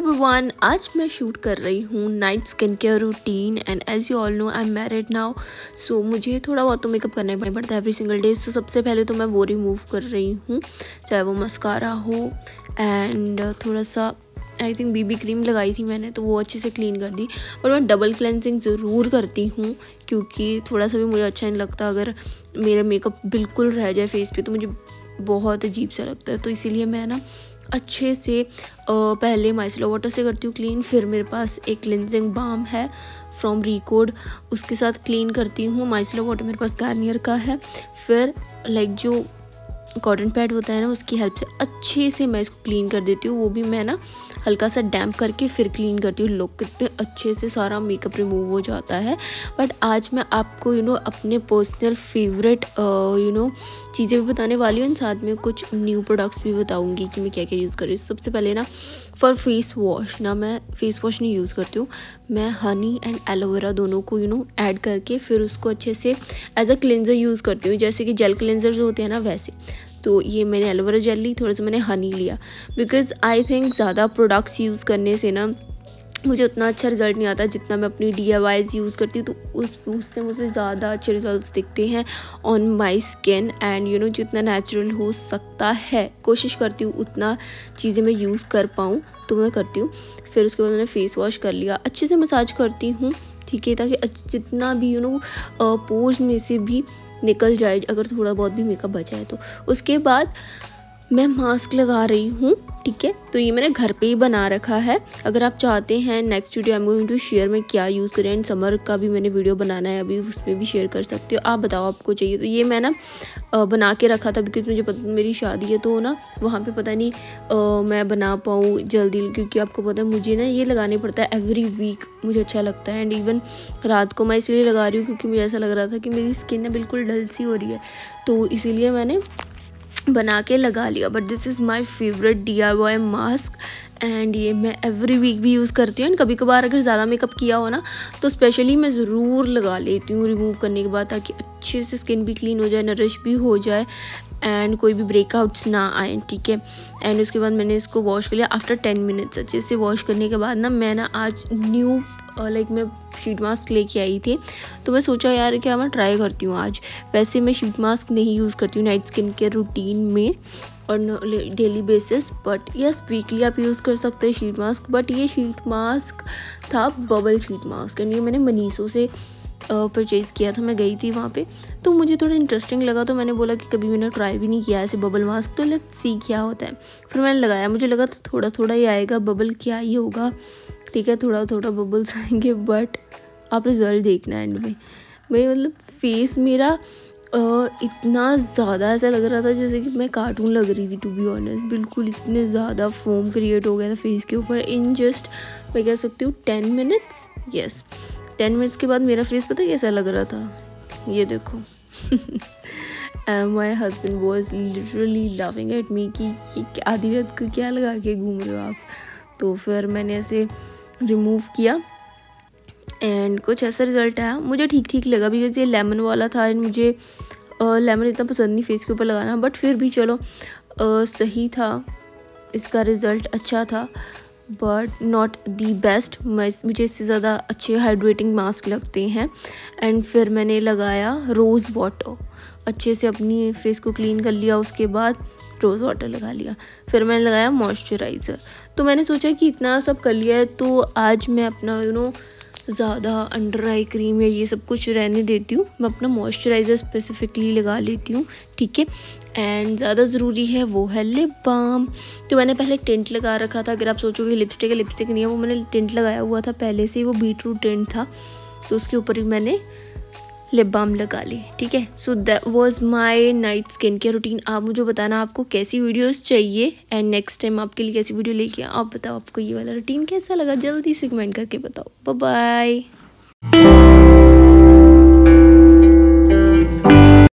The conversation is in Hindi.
एवरीवन आज मैं शूट कर रही हूँ night skin care routine and as you all know I am married now so मुझे थोड़ा बहुत तो मेकअप करना ही पड़ता है एवरी सिंगल डे सो सबसे पहले तो मैं वो रिमूव कर रही हूँ, चाहे वो मस्कारा हो एंड थोड़ा सा आई थिंक बीबी क्रीम लगाई थी मैंने तो वो अच्छे से क्लीन कर दी और मैं डबल क्लेंजिंग ज़रूर करती हूँ, क्योंकि थोड़ा सा भी मुझे अच्छा नहीं लगता, अगर मेरा मेकअप बिल्कुल रह जाए फेस पे तो मुझे बहुत अजीब सा लगता है तो इसीलिए मैं ना अच्छे से पहले माइसलो वाटर से करती हूँ क्लीन फिर मेरे पास एक क्लिनजिंग बाम है फ्रॉम रिकोड उसके साथ क्लीन करती हूँ। माइसलो वाटर मेरे पास गार्नियर का है। फिर लाइक जो कॉटन पैड होता है ना उसकी हेल्प से अच्छे से मैं इसको क्लीन कर देती हूँ। वो भी मैं ना हल्का सा डैम्प करके फिर क्लीन करती हूँ। लुक कितने अच्छे से सारा मेकअप रिमूव हो जाता है। बट आज मैं आपको यू you नो know, अपने पर्सनल फेवरेट यू नो चीज़ें भी बताने वाली हूँ। साथ में कुछ न्यू प्रोडक्ट्स भी बताऊँगी कि मैं क्या क्या यूज़ कर रही हूँ। सबसे पहले ना फॉर फेस वॉश ना मैं फेस वॉश नहीं यूज़ करती हूँ। मैं हनी एंड एलोवेरा दोनों को यू नो ऐड करके फिर उसको अच्छे से एज अ क्लेंज़र यूज़ करती हूँ। जैसे कि जेल क्लेंज़र जो होते हैं ना वैसे। तो ये मैंने एलोवेरा जेल ली, थोड़ा सा मैंने हनी लिया। बिकॉज़ आई थिंक ज़्यादा प्रोडक्ट्स यूज़ करने से ना, मुझे उतना अच्छा रिज़ल्ट नहीं आता जितना मैं अपनी डी यूज़ करती हूँ तो उस, उससे मुझे ज़्यादा अच्छे रिज़ल्ट दिखते हैं on my skin and you know जितना नेचुरल हो सकता है। कोशिश करती हूँ उतना चीज़ें मैं यूज़ कर पाऊँ तो मैं करती हूँ। फिर उसके बाद मैंने फ़ेस वॉश कर लिया। अच्छे से मसाज करती हूँ, ठीक है, ताकि जितना भी यू नो पोर्स में से भी निकल जाए अगर थोड़ा बहुत भी मेकअप बचा है तो। उसके बाद मैं मास्क लगा रही हूँ ठीक है? तो ये मैंने घर पे ही बना रखा है। अगर आप चाहते हैं next video I am going to share में क्या यूज़ करें एंड समर का भी मैंने वीडियो बनाना है अभी उसमें भी शेयर कर सकते हो। आप बताओ आपको चाहिए तो। ये मैं ना बना के रखा था बिकॉज़ मुझे पता मेरी शादी है तो ना वहाँ पे पता नहीं आ, मैं बना पाऊँ जल्दी क्योंकि आपको पता है मुझे ना ये लगाने पड़ता है एवरी वीक मुझे अच्छा लगता है। एंड इवन रात को मैं इसलिए लगा रही हूँ क्योंकि मुझे ऐसा लग रहा था कि मेरी स्किन ना बिल्कुल डल सी हो रही है। तो इसीलिए मैंने बना के लगा लिया। But this is my favourite D I Y mask and ये मैं एवरी वीक भी यूज़ करती हूँ एंड कभी कभार अगर ज़्यादा मेकअप किया हो ना तो स्पेशली मैं ज़रूर लगा लेती हूँ रिमूव करने के बाद ताकि अच्छे से स्किन भी क्लीन हो जाए नरिश भी हो जाए एंड कोई भी ब्रेकआउट्स ना आए, ठीक है? एंड उसके बाद मैंने इसको वॉश कर लिया आफ्टर टेन मिनट्स अच्छे से वॉश करने के बाद ना, मैं ना आज न्यू लाइक मैं शीट मास्क लेके आई थी तो मैं सोचा यार क्या मैं ट्राई करती हूँ आज। वैसे मैं शीट मास्क नहीं यूज़ करती हूँ नाइट स्किन केयर रूटीन में और daily basis but yes weekly आप यूज़ कर सकते हैं शीट मास्क बट ये शीट मास्क था बबल शीट मास्क एंड ये मैंने मनीसो से परचेज़ किया था, मैं गई थी वहाँ पे। तो मुझे थोड़ा इंटरेस्टिंग लगा तो मैंने बोला कि कभी मैंने ट्राई भी नहीं किया ऐसे बबल मास्क तो लेट सी क्या होता है। फिर मैंने लगाया, मुझे लगा तो थोड़ा थोड़ा ही आएगा बबल क्या ही होगा। ठीक है थोड़ा थोड़ा बबल्स आएँगे बट आप रिज़ल्ट देखना एंड में। भाई मतलब फेस मेरा इतना ज़्यादा ऐसा लग रहा था जैसे कि मैं कार्टून लग रही थी टू बी ऑनेस्ट बिल्कुल इतने ज़्यादा फोम क्रिएट हो गया था फेस के ऊपर इन जस्ट मैं कह सकती हूँ ten minutes yes ten minutes के बाद मेरा फेस पता कैसा लग रहा था? ये देखो। My husband was literally laughing at me कि आधी रात को क्या लगा के घूम रहे हो आप? तो फिर मैंने ऐसे रिमूव किया। एंड कुछ ऐसा रिज़ल्ट आया। मुझे ठीक ठीक लगा बिकॉज़ ये लेमन वाला था एंड मुझे लेमन इतना पसंद नहीं फेस के ऊपर लगाना। बट फिर भी चलो आ, सही था। इसका रिज़ल्ट अच्छा था। बट नॉट दी बेस्ट मुझे इससे ज़्यादा अच्छे हाइड्रेटिंग मास्क लगते हैं। एंड फिर मैंने लगाया रोज़ वाटर अच्छे से अपनी फेस को क्लीन कर लिया, उसके बाद रोज़ वाटर लगा लिया। फिर मैंने लगाया मॉइस्चराइज़र तो मैंने सोचा कि इतना सब कर लिया है तो आज मैं अपना यू नो ज़्यादा अंडर आई क्रीम या ये सब कुछ रहने देती हूँ। मैं अपना मॉइस्चराइज़र स्पेसिफिकली लगा लेती हूँ, ठीक है? एंड ज़्यादा ज़रूरी है वो है लिप बाम तो मैंने पहले टेंट लगा रखा था। अगर आप सोचोगे लिपस्टिक है लिपस्टिक नहीं है, वो मैंने टेंट लगाया हुआ था पहले से ही, वो बीटरूट टेंट था। तो उसके ऊपर ही मैंने लिप बाम लगा ली, ठीक है? So that was my night skin care routine आप मुझे बताना आपको कैसी वीडियोस चाहिए एंड नेक्स्ट टाइम आपके लिए कैसी वीडियो लेके आप बताओ आपको ये वाला रूटीन कैसा लगा? जल्दी से कमेंट करके बताओ। बाय